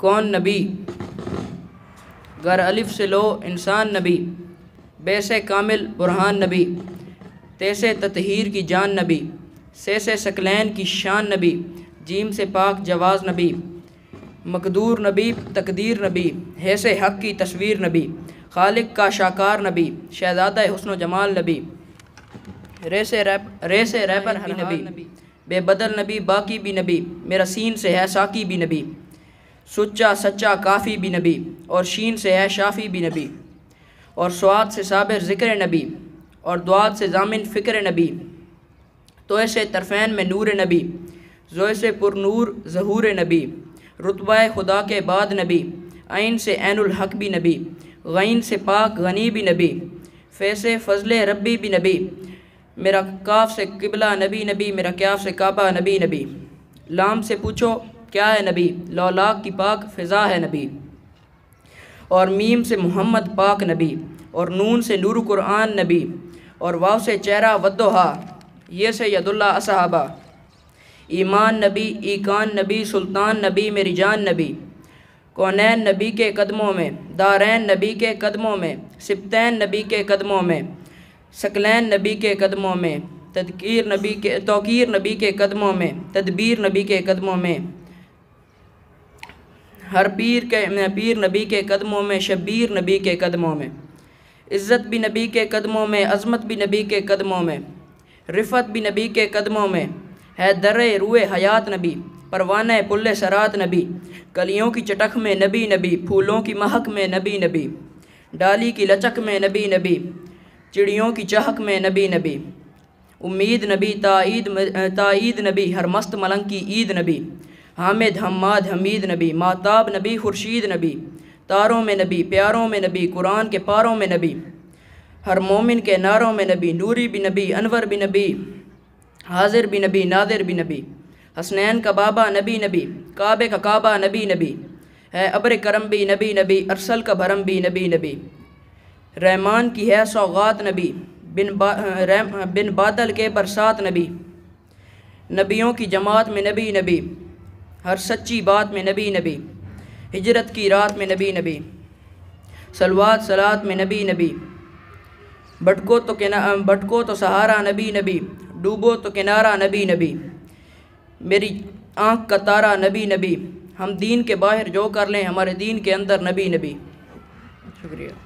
कौन नबी? गर अलिफ से लो, इंसान नबी। बैसे कामिल, बुरहान नबी। तैसे ततहीर की जान नबी। से से सकलैन की शान नबी। जीम से पाक जवाज़ नबी। मकदूर नबी, तकदीर नबी। हैसे हक की तस्वीर नबी। खालिक का शाकार नबी। शहजादा हुस्न जमाल नबी। रेसे रैप, रेसे रैपर हर नबी। बेबदल नबी, बाकी भी नबी। मेरा सीन से है, साकी भी नबी। सुच्चा सच्चा काफ़ी भी नबी, और शीन से है शाफ़ी भी नबी, और स्वाद से साबिर ज़िक्र नबी, और दुआत से जामिन फ़िक्र नबी तो ऐसे तरफ़ैन में नूर नबी, जो से पुरनूर ज़हूर नबी रुतबा खुदा के बाद नबी, आइन से हक भी नबी गैन से पाक गनी भी नबी, फैसे फजल रब्बी भी नबी, मेरा काफ से किबला नबी नबी, मेरा क्याफ से काबा नबी नबी। लाम से पूछो क्या है नबी? लौलाक की पाक फ़िज़ा है नबी। और मीम से मोहम्मद पाक नबी। और नून से नूर कुरान नबी। और वाव से चेहरा वद्दोहा। ये से यदुल्ला असहाबा। ईमान नबी, ईकान नबी, सुल्तान नबी, मेरी जान नबी। कौनैन नबी के कदमों में, दारैन नबी के कदमों में सिप्तैन नबी के कदमों में, सकलैन नबी के कदमों में, तदकीर नबी के, तोकीर नबी के कदमों में, तदबीर नबी के कदमों में। हर पीर के पीर नबी के कदमों में शबीर नबी के कदमों में, इज़्ज़त भी नबी के कदमों में, अज़मत भी नबी के कदमों में, रिफ़त भी नबी के कदमों में, है दर रुए हयात नबी, परवान पुल्ले सरात नबी, कलियों की चटक में नबी नबी, फूलों की महक में नबी नबी, डाली की लचक में नबी नबी, चिड़ियों की चहक में नबी नबी, उम्मीद नबी, ताईद ताईद नबी, हर मस्त मलंग की ईद नबी हामिद हमाद हमीद नबी माताब नबी खुर्शीद नबी तारों में नबी प्यारों में नबी कुरान के पारों में नबी हर मोमिन के नारों में नबी नूरी भी नबी अनवर भी नबी हाजिर भी नबी नादिर भी नबी हसनैन का बाबा नबी नबी काबे का काबा नबी नबी है अबर करम भी नबी नबी अरसल का भरम भी नबी नबी रहमान की है सौगात नबी बिन बा, बिन बादल के बरसात नबी नबियों की जमात में नबी नबी हर सच्ची बात में नबी नबी, हिजरत की रात में नबी नबी, सलवात सलात में नबी नबी, भटको तो किना, भटको तो सहारा नबी नबी, डूबो तो किनारा नबी नबी, मेरी आँख का तारा नबी नबी, हम दीन के बाहर जो कर लें हमारे दीन के अंदर नबी नबी। शुक्रिया।